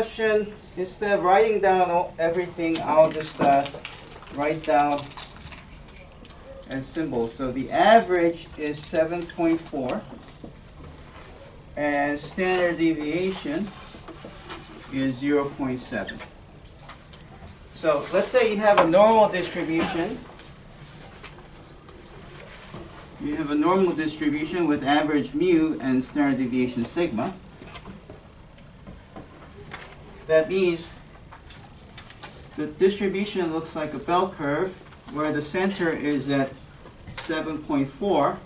question, instead of writing down everything, I'll just uh, write down as symbols. So the average is 7.4, and standard deviation is 0.7. So let's say you have a normal distribution. You have a normal distribution with average mu and standard deviation sigma. That means the distribution looks like a bell curve where the center is at 7.4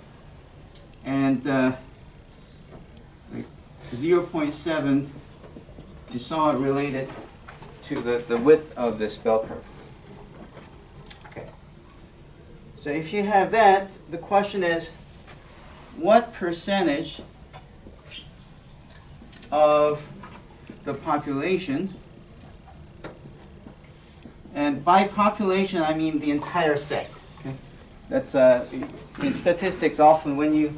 and uh, like 0.7 is somewhat related to the, the width of this bell curve. Okay. So if you have that, the question is what percentage of the population and by population I mean the entire set. Okay? That's uh, in statistics often when you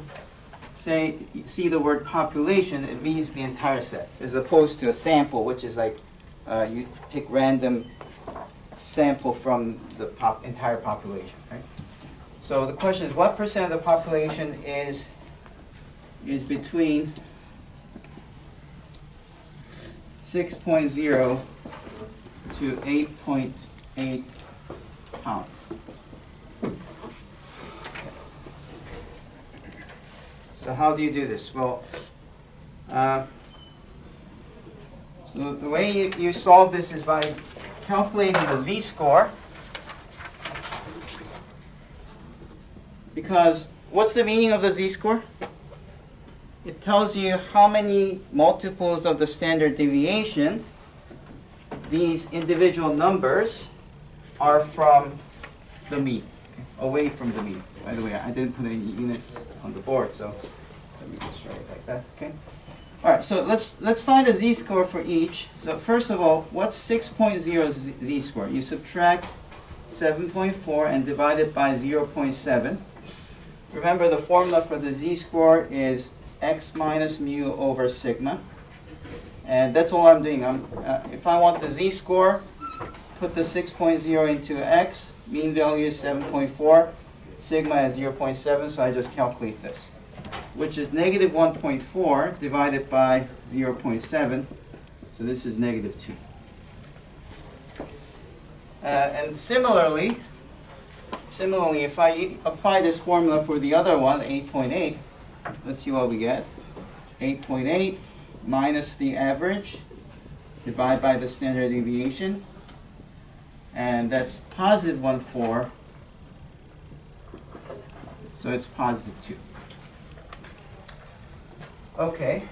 say see the word population it means the entire set as opposed to a sample which is like uh, you pick random sample from the pop, entire population. Right? So the question is, what percent of the population is is between 6.0 to 8.8 pounds? So how do you do this? Well, uh, so the way you, you solve this is by calculating the z-score. Because what's the meaning of the z-score? It tells you how many multiples of the standard deviation these individual numbers are from the mean, away from the mean. By the way, I didn't put any units on the board, so let me just write it like that, okay? All right, so let's let's find a z-score for each. So first of all, what's 6.0 z-score? You subtract 7.4 and divide it by 0.7. Remember the formula for the z-score is x minus mu over sigma. And that's all I'm doing. I'm, uh, if I want the z-score, put the 6.0 into x, mean value is 7.4, sigma is 0.7, so I just calculate this which is negative 1.4 divided by 0.7. So this is negative 2. Uh, and similarly, similarly, if I apply this formula for the other one, 8.8, let's see what we get. 8.8 minus the average, divide by the standard deviation, and that's positive 1, 4, so it's positive 2. Okay.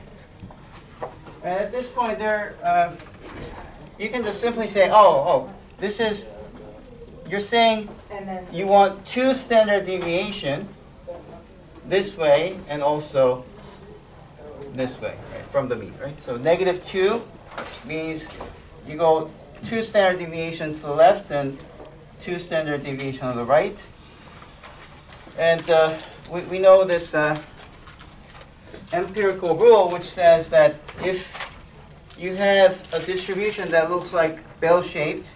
And at this point, there, uh, you can just simply say, oh, oh, this is, you're saying you want two standard deviation this way and also this way, right, from the mean, right? So negative 2 means you go two standard deviations to the left and two standard deviations on the right. And uh, we, we know this uh, empirical rule which says that if you have a distribution that looks like bell-shaped,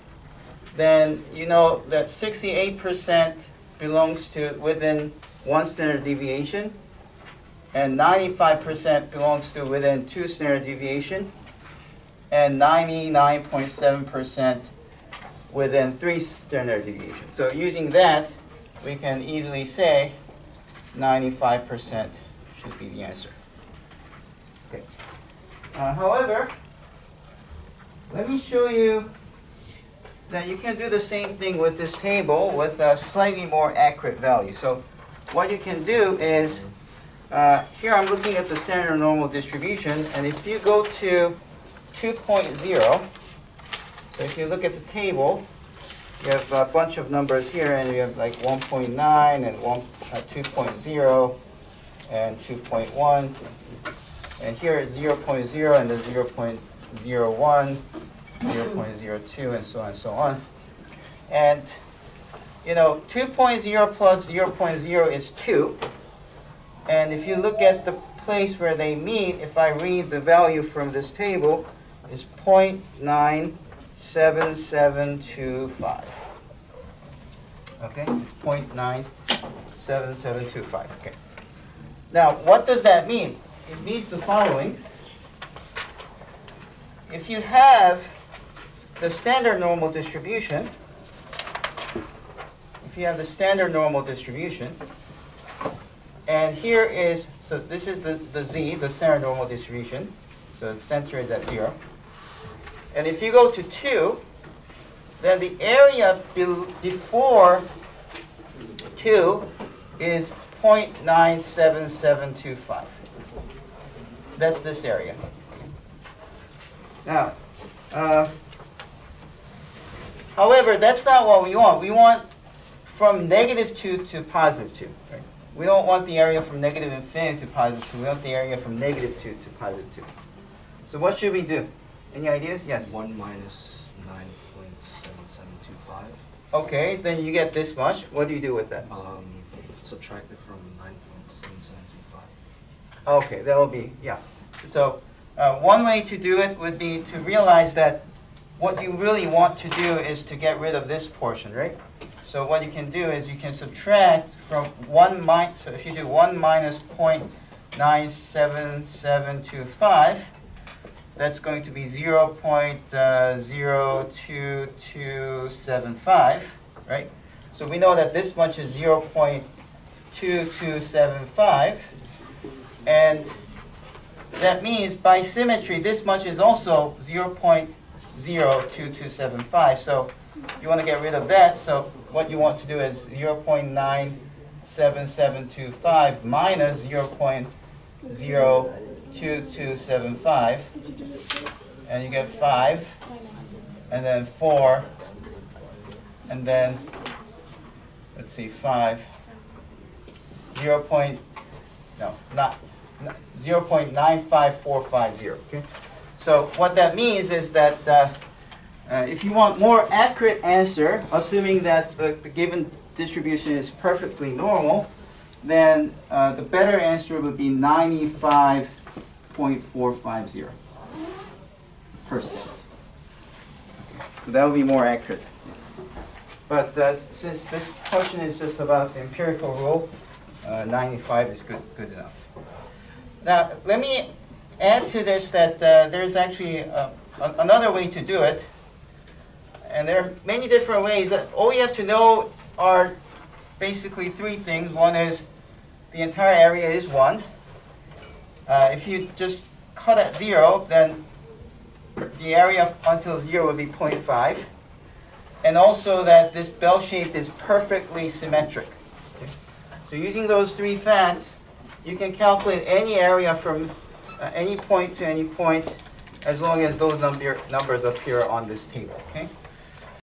then you know that 68% belongs to within one standard deviation, and 95% belongs to within two standard deviation, and 99.7% within three standard deviations. So using that, we can easily say 95% should be the answer. Okay. Uh, however, let me show you that you can do the same thing with this table with a slightly more accurate value. So what you can do is, uh, here I'm looking at the standard normal distribution, and if you go to 2.0, so if you look at the table, you have a bunch of numbers here, and you have like 1.9 and 1, uh, 2.0 and 2.1. And here is 0.0 and the 0.01, 0.02, and so on and so on. And, you know, 2.0 plus 0.0 is 2. And if you look at the place where they meet, if I read the value from this table, is 0.97725. Okay, 0.97725. Okay. Now, what does that mean? It means the following. If you have the standard normal distribution, you have the standard normal distribution, and here is, so this is the, the z, the standard normal distribution, so the center is at 0. And if you go to 2, then the area bel before 2 is 0.97725. That's this area. Now, uh, however, that's not what we want. We want from negative 2 to positive 2. Right? We don't want the area from negative infinity to positive 2. We want the area from negative 2 to positive 2. So what should we do? Any ideas? Yes. 1 minus 9.7725. Okay, so then you get this much. What do you do with that? Um, subtract it from 9.7725. Okay, that will be, yeah. So uh, one way to do it would be to realize that what you really want to do is to get rid of this portion, right? So what you can do is you can subtract from 1 minus, so if you do 1 minus 0.97725, that's going to be uh, 0.02275, right? So we know that this much is 0.2275. And that means by symmetry, this much is also 0.02275. So you want to get rid of that. So what you want to do is 0.97725 minus 0.02275. And you get 5, and then 4, and then, let's see, 5, 0. Point, no, not, not 0.95450. Okay? So what that means is that uh, uh, if you want more accurate answer, assuming that the, the given distribution is perfectly normal, then uh, the better answer would be 95.450 percent. So that would be more accurate. But uh, since this question is just about the empirical rule, uh, 95 is good, good enough. Now, let me add to this that uh, there's actually uh, another way to do it. And there are many different ways. All you have to know are basically three things. One is the entire area is 1. Uh, if you just cut at 0, then the area until 0 would be 0.5. And also that this bell shape is perfectly symmetric. So using those three facts, you can calculate any area from uh, any point to any point as long as those number, numbers appear on this table. Okay?